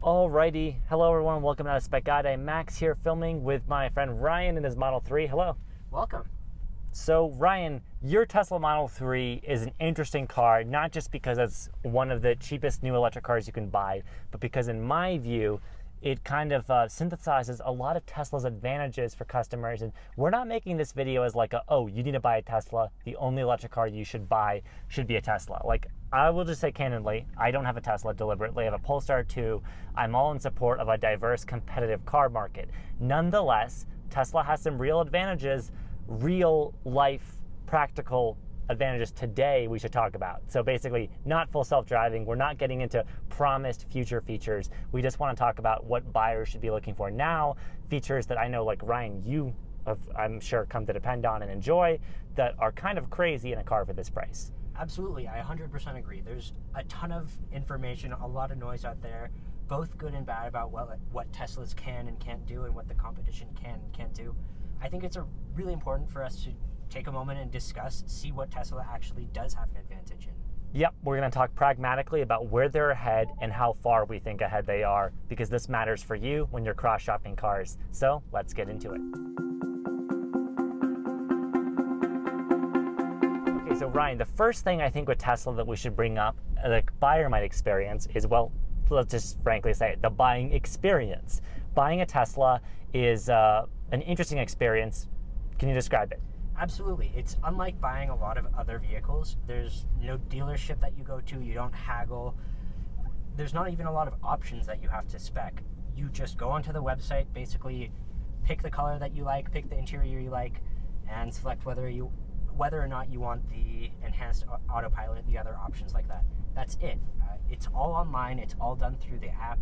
Alrighty, hello everyone, welcome to Spec Guide. Max here filming with my friend Ryan in his Model 3. Hello. Welcome. So Ryan, your Tesla Model 3 is an interesting car, not just because it's one of the cheapest new electric cars you can buy, but because in my view, it kind of uh, synthesizes a lot of Tesla's advantages for customers. And we're not making this video as like a, oh, you need to buy a Tesla. The only electric car you should buy should be a Tesla. Like I will just say candidly, I don't have a Tesla deliberately. I have a Polestar 2. I'm all in support of a diverse, competitive car market. Nonetheless, Tesla has some real advantages, real life, practical advantages today we should talk about. So basically, not full self driving. We're not getting into promised future features. We just want to talk about what buyers should be looking for now, features that I know, like Ryan, you have, I'm sure, come to depend on and enjoy that are kind of crazy in a car for this price. Absolutely, I 100% agree. There's a ton of information, a lot of noise out there, both good and bad about what what Teslas can and can't do and what the competition can and can't do. I think it's a really important for us to take a moment and discuss, see what Tesla actually does have an advantage in. Yep, we're going to talk pragmatically about where they're ahead and how far we think ahead they are because this matters for you when you're cross shopping cars. So let's get into it. So Ryan, the first thing I think with Tesla that we should bring up, the buyer might experience is well, let's just frankly say it, the buying experience. Buying a Tesla is uh, an interesting experience. Can you describe it? Absolutely. It's unlike buying a lot of other vehicles. There's no dealership that you go to, you don't haggle. There's not even a lot of options that you have to spec. You just go onto the website, basically pick the color that you like, pick the interior you like, and select whether you whether or not you want the enhanced autopilot, the other options like that. That's it. Uh, it's all online. It's all done through the app.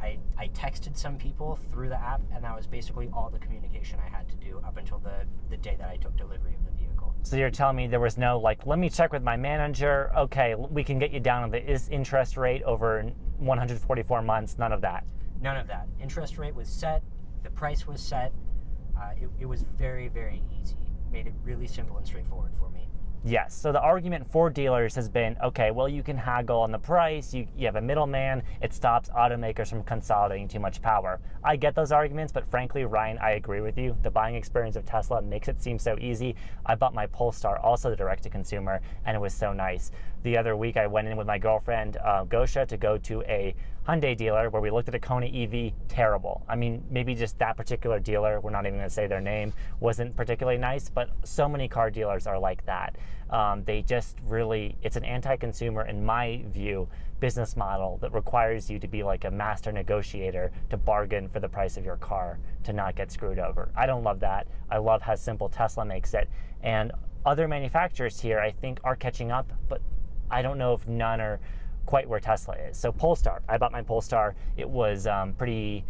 I, I texted some people through the app, and that was basically all the communication I had to do up until the, the day that I took delivery of the vehicle. So you're telling me there was no, like, let me check with my manager. Okay, we can get you down on the is interest rate over 144 months. None of that. None of that. Interest rate was set, the price was set. Uh, it, it was very, very easy really simple and straightforward for me. Yes. So the argument for dealers has been okay, well, you can haggle on the price, you, you have a middleman, it stops automakers from consolidating too much power. I get those arguments, but frankly, Ryan, I agree with you. The buying experience of Tesla makes it seem so easy. I bought my Polestar, also the direct to consumer, and it was so nice. The other week, I went in with my girlfriend, uh, Gosha, to go to a Hyundai dealer where we looked at a Kona EV. Terrible. I mean, maybe just that particular dealer, we're not even going to say their name, wasn't particularly nice, but so many car dealers are like that. Um, they just really, it's an anti consumer, in my view, business model that requires you to be like a master negotiator to bargain for the price of your car to not get screwed over. I don't love that. I love how simple Tesla makes it. And other manufacturers here, I think, are catching up, but I don't know if none are quite where Tesla is. So Polestar, I bought my Polestar. It was um, pretty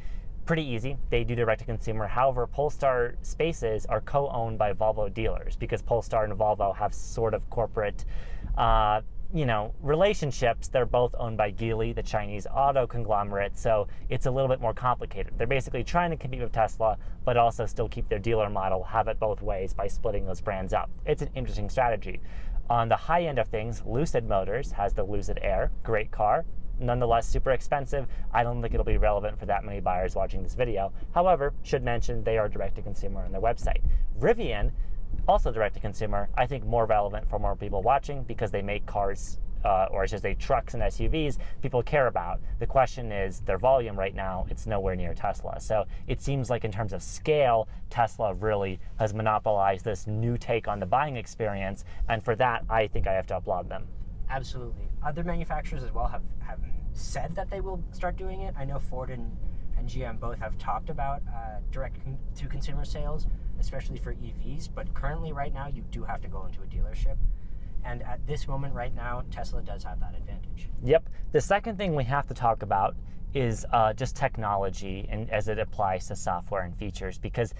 pretty easy. They do direct to consumer. However, Polestar spaces are co-owned by Volvo dealers because Polestar and Volvo have sort of corporate. Uh, you know, relationships, they're both owned by Geely, the Chinese auto conglomerate, so it's a little bit more complicated. They're basically trying to compete with Tesla, but also still keep their dealer model, have it both ways by splitting those brands up. It's an interesting strategy. On the high end of things, Lucid Motors has the Lucid Air, great car, nonetheless super expensive. I don't think it'll be relevant for that many buyers watching this video. However, should mention they are direct to consumer on their website. Rivian, also direct to consumer, I think more relevant for more people watching because they make cars uh, or I should say trucks and SUVs, people care about. The question is their volume right now, it's nowhere near Tesla. So it seems like in terms of scale, Tesla really has monopolized this new take on the buying experience. And for that, I think I have to applaud them. Absolutely. Other manufacturers as well have, have said that they will start doing it. I know Ford and, and GM both have talked about uh, direct con- to consumer sales, especially for EVs. But currently, right now, you do have to go into a dealership. And at this moment, right now, Tesla does have that advantage. Yep. The second thing we have to talk about is uh, just technology and as it applies to software and features because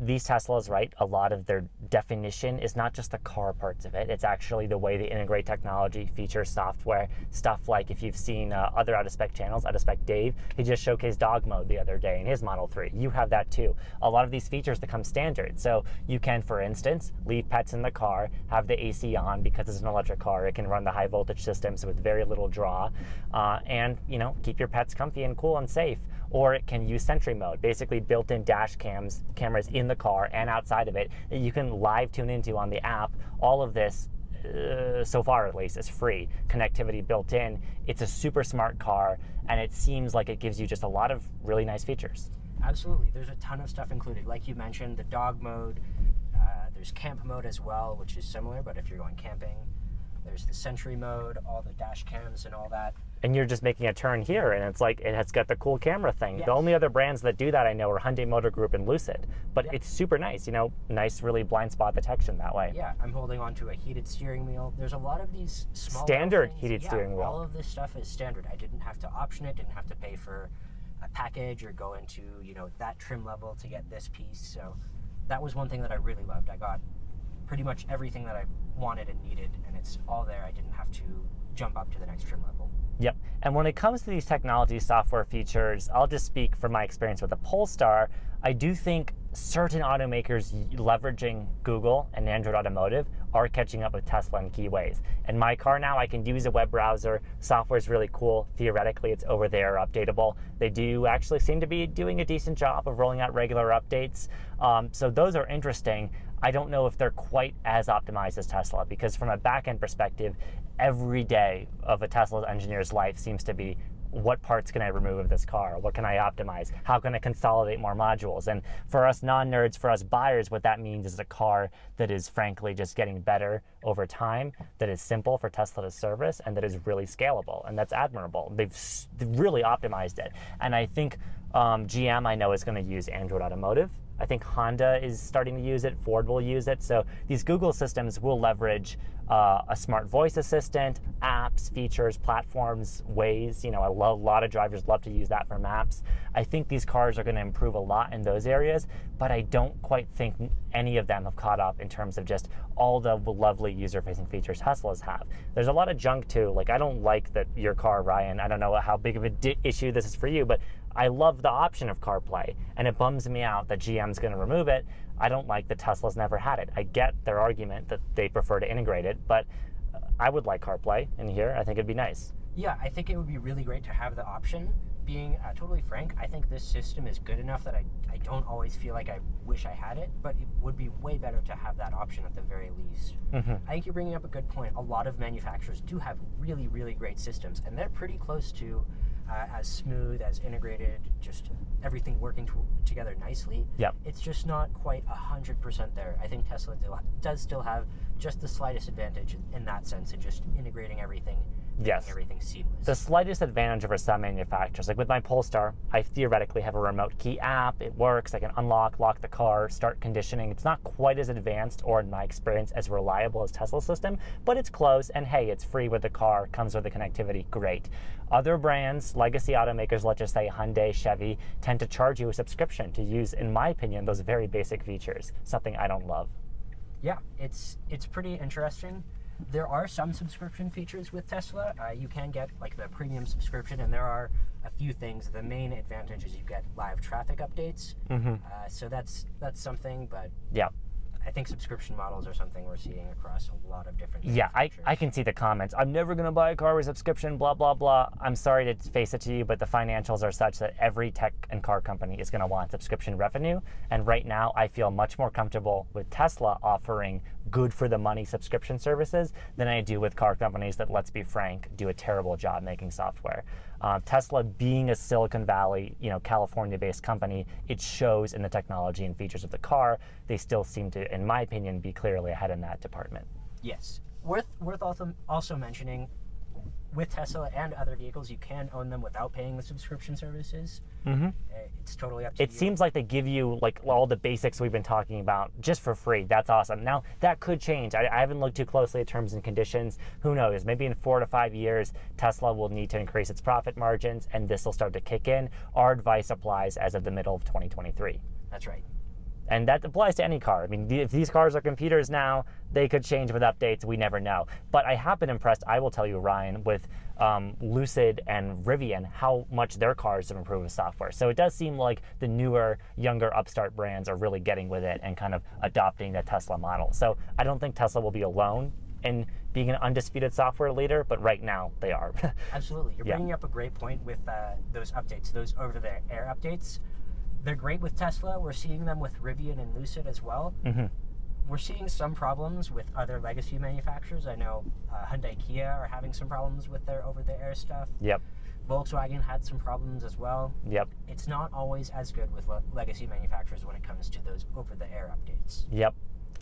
these Teslas, right, a lot of their definition is not just the car parts of it. It's actually the way they integrate technology, features, software, stuff like if you've seen uh, other out of spec channels, out of spec Dave, he just showcased dog mode the other day in his Model 3. You have that too. A lot of these features become standard. So you can, for instance, leave pets in the car, have the AC on because it's an electric car. It can run the high voltage systems with very little draw, uh, and you know keep your pets comfy and cool and safe or it can use Sentry mode, basically built-in dash cams, cameras in the car and outside of it that you can live tune into on the app. All of this uh, so far at least, is free. Connectivity built in. It's a super smart car, and it seems like it gives you just a lot of really nice features. Absolutely. There's a ton of stuff included. Like you mentioned, the dog mode. Uh, there's camp mode as well, which is similar, but if you're going camping. There's the Sentry mode, all the dash cams and all that and you're just making a turn here and it's like it has got the cool camera thing. Yes. the only other brands that do that i know are hyundai motor group and lucid but it's super nice you know nice really blind spot detection that way. Yeah i'm holding on to a heated steering wheel. There's a lot of these standard heated yeah, steering wheel. all of this stuff is standard. I didn't have to option it didn't have to pay for a package or go into you know that trim level to get this piece. So that was one thing that i really loved. I got pretty much everything that i wanted and needed and it's all there. I didn't have to jump up to the next trim level Yep. And when it comes to these technology software features, I'll just speak from my experience with the Polestar. I do think certain automakers leveraging Google and Android Automotive are catching up with Tesla in key ways. In my car now, I can use a web browser. Software is really cool. Theoretically, it's over the air, updatable. They do actually seem to be doing a decent job of rolling out regular updates. Um, so those are interesting. I don't know if they're quite as optimized as Tesla because, from a back end perspective, every day of a Tesla engineer's life seems to be what parts can I remove of this car? What can I optimize? How can I consolidate more modules? And for us non nerds, for us buyers, what that means is a car that is frankly just getting better over time, that is simple for Tesla to service, and that is really scalable. And that's admirable. They've really optimized it. And I think um, GM, I know, is going to use Android Automotive I think Honda is starting to use it, Ford will use it. So these Google systems will leverage uh, a smart voice assistant, apps, features, platforms, ways. You know, a lot of drivers love to use that for maps. I think these cars are going to improve a lot in those areas, but I don't quite think any of them have caught up in terms of just all the lovely user facing features Teslas have. There's a lot of junk too. Like, I don't like that your car, Ryan. I don't know how big of a di- issue this is for you, but I love the option of CarPlay, and it bums me out that GM's going to remove it. I don't like that Tesla's never had it. I get their argument that they prefer to integrate it, but I would like CarPlay in here. I think it'd be nice. Yeah, I think it would be really great to have the option. Being uh, totally frank, I think this system is good enough that I, I don't always feel like I wish I had it, but it would be way better to have that option at the very least. Mm-hmm. I think you're bringing up a good point. A lot of manufacturers do have really, really great systems, and they're pretty close to uh, as smooth, as integrated, just everything working to, together nicely. Yep. It's just not quite 100% there. I think Tesla does still have just the slightest advantage in that sense in just integrating everything yes. everything seamless. The slightest advantage over some manufacturers, like with my Polestar, I theoretically have a remote key app. It works. I can unlock, lock the car, start conditioning. It's not quite as advanced or, in my experience, as reliable as Tesla's system, but it's close. And hey, it's free with the car, comes with the connectivity. Great. Other brands, legacy automakers, let's just say Hyundai, Chevy, tend to charge you a subscription to use, in my opinion, those very basic features. Something I don't love. Yeah, it's it's pretty interesting. There are some subscription features with Tesla. Uh, you can get like the premium subscription, and there are a few things. The main advantage is you get live traffic updates. Mm-hmm. Uh, so that's that's something. But yeah, I think subscription models are something we're seeing across a lot of different. Yeah, I, I can see the comments. I'm never going to buy a car with subscription, blah, blah, blah. I'm sorry to face it to you, but the financials are such that every tech and car company is going to want subscription revenue. And right now, I feel much more comfortable with Tesla offering good for the money subscription services than I do with car companies that, let's be frank, do a terrible job making software. Uh, Tesla being a Silicon Valley, you know, California-based company, it shows in the technology and features of the car. They still seem to, in my opinion, be clearly ahead in that department. Yes. Worth worth also also mentioning with Tesla and other vehicles, you can own them without paying the subscription services. Mm-hmm. Uh, it's totally up to it you. It seems like they give you like all the basics we've been talking about just for free. That's awesome. Now that could change. I, I haven't looked too closely at terms and conditions. Who knows? Maybe in four to five years, Tesla will need to increase its profit margins, and this will start to kick in. Our advice applies as of the middle of 2023. That's right. And that applies to any car. I mean, if these cars are computers now, they could change with updates. We never know. But I have been impressed, I will tell you, Ryan, with um, Lucid and Rivian, how much their cars have improved with software. So it does seem like the newer, younger upstart brands are really getting with it and kind of adopting the Tesla model. So I don't think Tesla will be alone in being an undisputed software leader, but right now they are. Absolutely. You're Yeah. bringing up a great point with uh, those updates, those over the air updates. They're great with Tesla. We're seeing them with Rivian and Lucid as well. hmm We're seeing some problems with other legacy manufacturers. I know uh, Hyundai Kia are having some problems with their over the air stuff. Yep, Volkswagen had some problems as well. yep, It's not always as good with le- legacy manufacturers when it comes to those over the air updates. yep.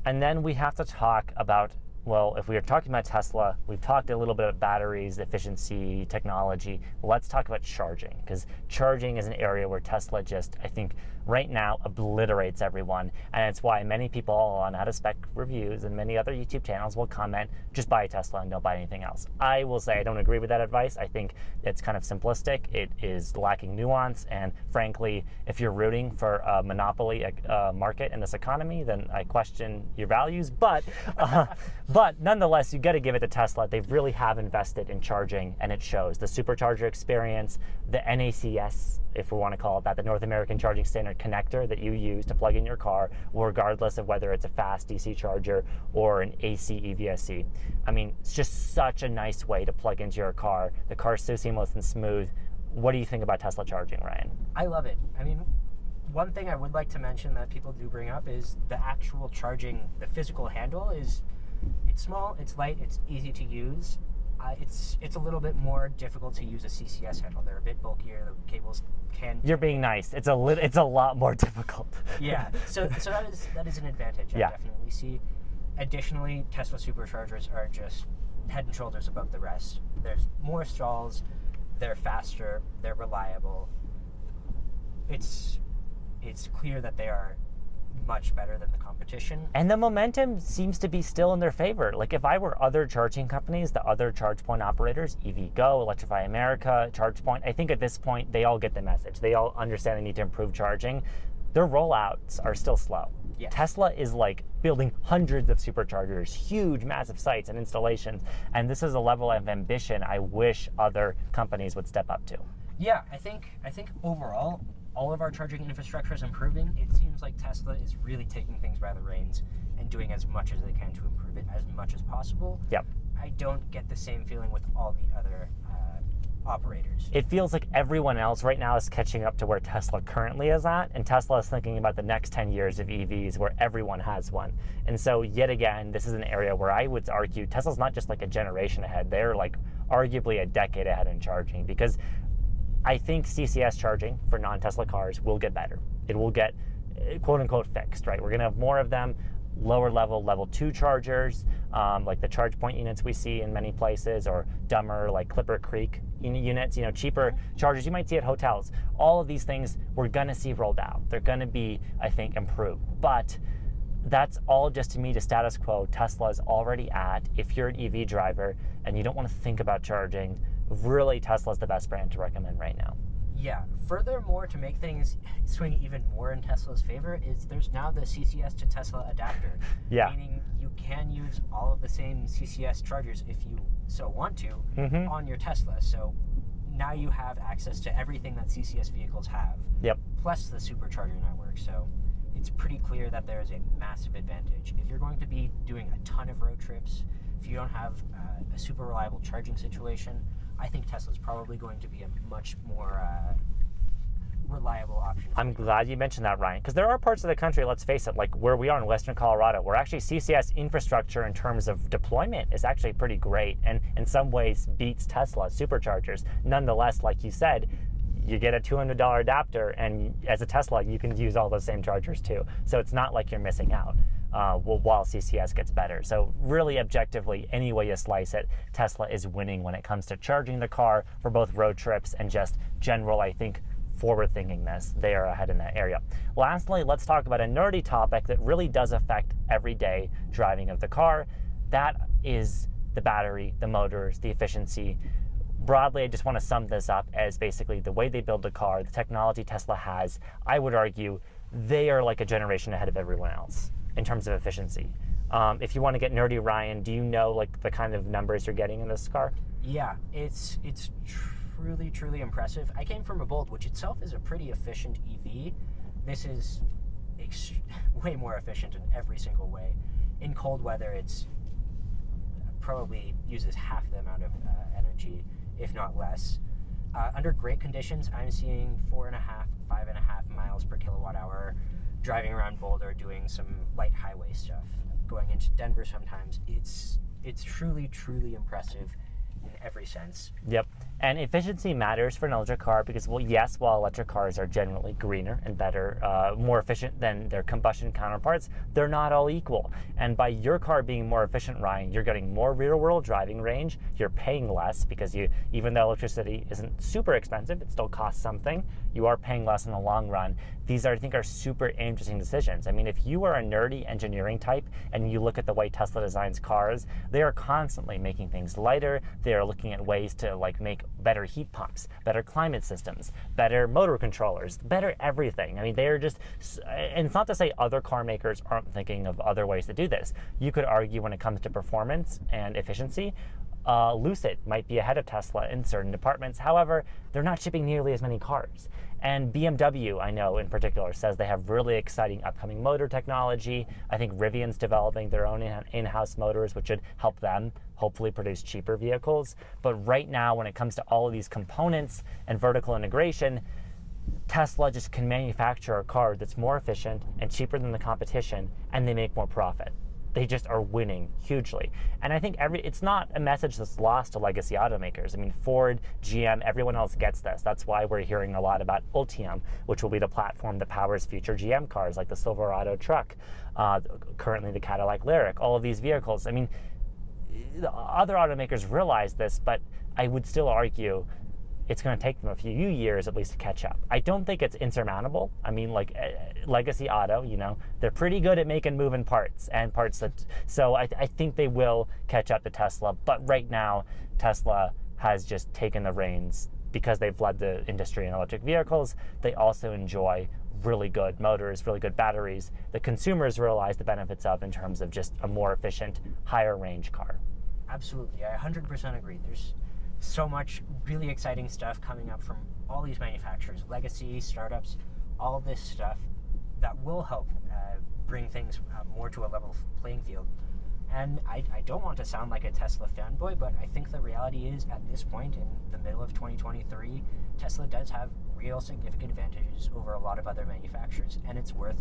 And then we have to talk about well, if we are talking about Tesla, we've talked a little bit about batteries, efficiency, technology. Let's talk about charging because charging is an area where Tesla just, I think, right now obliterates everyone. And it's why many people on Out of Spec reviews and many other YouTube channels will comment, just buy a Tesla and don't buy anything else. I will say I don't agree with that advice. I think it's kind of simplistic, it is lacking nuance. And frankly, if you're rooting for a monopoly uh, market in this economy, then I question your values. But, uh, but nonetheless, you got to give it to Tesla. They really have invested in charging, and it shows. The supercharger experience, the NACS, if we want to call it that, the North American Charging Standard connector that you use to plug in your car, regardless of whether it's a fast DC charger or an AC EVSE. I mean, it's just such a nice way to plug into your car. The car's so seamless and smooth. What do you think about Tesla charging, Ryan? I love it. I mean, one thing I would like to mention that people do bring up is the actual charging, the physical handle is it's small, it's light, it's easy to use. Uh, it's it's a little bit more difficult to use a CCS handle. They're a bit bulkier. The cables can. You're being nice. It's a lit it's a lot more difficult. yeah. So so that is that is an advantage. I Yeah. definitely see. Additionally, Tesla superchargers are just head and shoulders above the rest. There's more stalls. They're faster. They're reliable. It's it's clear that they are much better than the competition. And the momentum seems to be still in their favor. Like if I were other charging companies, the other charge point operators, EVgo, Electrify America, ChargePoint, I think at this point they all get the message. They all understand they need to improve charging. Their rollouts are still slow. Yes. Tesla is like building hundreds of superchargers, huge, massive sites and installations. And this is a level of ambition I wish other companies would step up to. Yeah, I think I think overall all of our charging infrastructure is improving. It seems like Tesla is really taking things by the reins and doing as much as they can to improve it as much as possible. Yep. I don't get the same feeling with all the other uh, operators. it feels like everyone else right now is catching up to where Tesla currently is at, and Tesla is thinking about the next 10 years of EVs where everyone has one. And so, yet again, this is an area where I would argue Tesla's not just like a generation ahead, they're like arguably a decade ahead in charging because I think CCS charging for non Tesla cars will get better. It will get eh, quote unquote fixed, right? We're going to have more of them, lower level, level two chargers, um, like the ChargePoint units we see in many places, or dumber, like ClipperCreek units, you know, cheaper chargers you might see at hotels. All of these things we're going to see rolled out. They're going to be, I think, improved. But that's all just to me the status quo Tesla is already at. If you're an EV driver and you don't want to think about charging, really Tesla's the best brand to recommend right now. Yeah. Furthermore, to make things swing even more in Tesla's favor, is there's now the CCS to Tesla adapter. Yeah. Meaning you can use all of the same CCS chargers if you so want to Mhm. on your Tesla. So now you have access to everything that CCS vehicles have, Yep. plus the supercharger network. So it's pretty clear that there is a massive advantage. If you're going to be doing a ton of road trips, if you don't have uh, a super reliable charging situation, I think Tesla's probably going to be a much more uh, reliable option. I'm glad you mentioned that, Ryan, because there are parts of the country, let's face it, like where we are in Western Colorado, where actually CCS infrastructure in terms of deployment is actually pretty great and in some ways beats Tesla superchargers. Nonetheless, like you said, you get a $200 adapter, and as a Tesla, you can use all those same chargers too. So it's not like you're missing out. Uh, while CCS gets better. So, really, objectively, any way you slice it, Tesla is winning when it comes to charging the car for both road trips and just general, I think, forward thinkingness. They are ahead in that area. Lastly, let's talk about a nerdy topic that really does affect everyday driving of the car. That is the battery, the motors, the efficiency. Broadly, I just want to sum this up as basically the way they build a car, the technology Tesla has. I would argue they are like a generation ahead of everyone else in terms of efficiency. Um, if you want to get nerdy, Ryan, do you know like the kind of numbers you're getting in this car? Yeah, it's it's truly truly impressive. I came from a Bolt, which itself is a pretty efficient EV. This is ex- way more efficient in every single way. In cold weather, it's probably uses half the amount of uh, energy, if not less. Uh, under great conditions, I'm seeing four and a half, five and a half miles per kilowatt hour driving around Boulder doing some light highway stuff. Going into Denver sometimes. It's it's truly, truly impressive in every sense. Yep. And efficiency matters for an electric car because, well, yes, while electric cars are generally greener and better, uh, more efficient than their combustion counterparts, they're not all equal. And by your car being more efficient, Ryan, you're getting more real-world driving range. You're paying less because you, even though electricity isn't super expensive, it still costs something. You are paying less in the long run. These are, I think, are super interesting decisions. I mean, if you are a nerdy engineering type and you look at the way Tesla designs cars, they are constantly making things lighter. They are looking at ways to like make better heat pumps, better climate systems, better motor controllers, better everything. I mean, they are just, and it's not to say other car makers aren't thinking of other ways to do this. You could argue when it comes to performance and efficiency, uh, Lucid might be ahead of Tesla in certain departments. However, they're not shipping nearly as many cars. And BMW, I know in particular, says they have really exciting upcoming motor technology. I think Rivian's developing their own in house motors, which should help them hopefully produce cheaper vehicles. But right now, when it comes to all of these components and vertical integration, Tesla just can manufacture a car that's more efficient and cheaper than the competition, and they make more profit they just are winning hugely. And I think every it's not a message that's lost to legacy automakers. I mean, Ford, GM, everyone else gets this. That's why we're hearing a lot about Ultium, which will be the platform that powers future GM cars like the Silverado truck, uh, currently the Cadillac Lyriq, All of these vehicles. I mean, the other automakers realize this, but I would still argue it's going to take them a few years at least to catch up. I don't think it's insurmountable. I mean, like uh, Legacy Auto, you know, they're pretty good at making moving parts and parts that. So I, I think they will catch up to Tesla. But right now, Tesla has just taken the reins because they've led the industry in electric vehicles. They also enjoy really good motors, really good batteries that consumers realize the benefits of in terms of just a more efficient, higher range car. Absolutely, I 100% agree. There's so much really exciting stuff coming up from all these manufacturers, legacy, startups, all this stuff that will help uh, bring things uh, more to a level playing field. And I, I don't want to sound like a Tesla fanboy, but I think the reality is at this point in the middle of 2023, Tesla does have real significant advantages over a lot of other manufacturers, and it's worth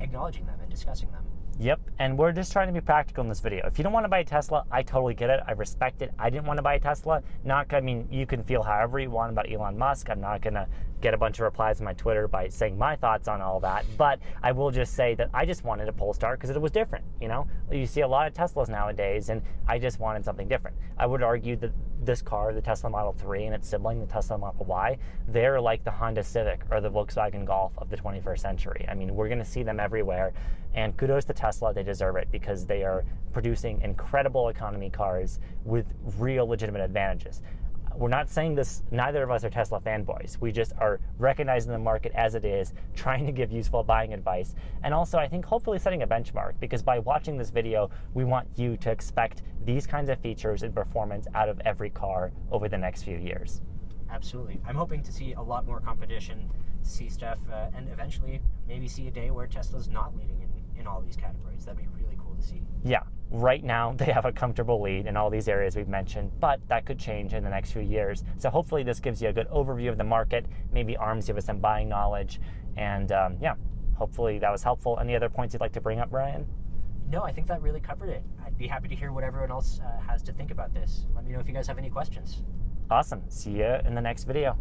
acknowledging them and discussing them. Yep, and we're just trying to be practical in this video. If you don't want to buy a Tesla, I totally get it. I respect it. I didn't want to buy a Tesla. Not, I mean, you can feel however you want about Elon Musk. I'm not gonna get a bunch of replies on my Twitter by saying my thoughts on all that. But I will just say that I just wanted a Polestar because it was different. You know, you see a lot of Teslas nowadays, and I just wanted something different. I would argue that this car, the Tesla Model 3 and its sibling, the Tesla Model Y, they're like the Honda Civic or the Volkswagen Golf of the 21st century. I mean, we're going to see them everywhere. And kudos to Tesla, they deserve it because they are producing incredible economy cars with real legitimate advantages we're not saying this, neither of us are Tesla fanboys. We just are recognizing the market as it is, trying to give useful buying advice, and also I think hopefully setting a benchmark because by watching this video, we want you to expect these kinds of features and performance out of every car over the next few years. Absolutely. I'm hoping to see a lot more competition, see stuff, uh, and eventually maybe see a day where Tesla's not leading in, in all these categories. That'd be really cool to see. Yeah, Right now, they have a comfortable lead in all these areas we've mentioned, but that could change in the next few years. So hopefully, this gives you a good overview of the market, maybe arms you with some buying knowledge, and um, yeah, hopefully that was helpful. Any other points you'd like to bring up, Ryan? No, I think that really covered it. I'd be happy to hear what everyone else uh, has to think about this. Let me know if you guys have any questions. Awesome. See you in the next video.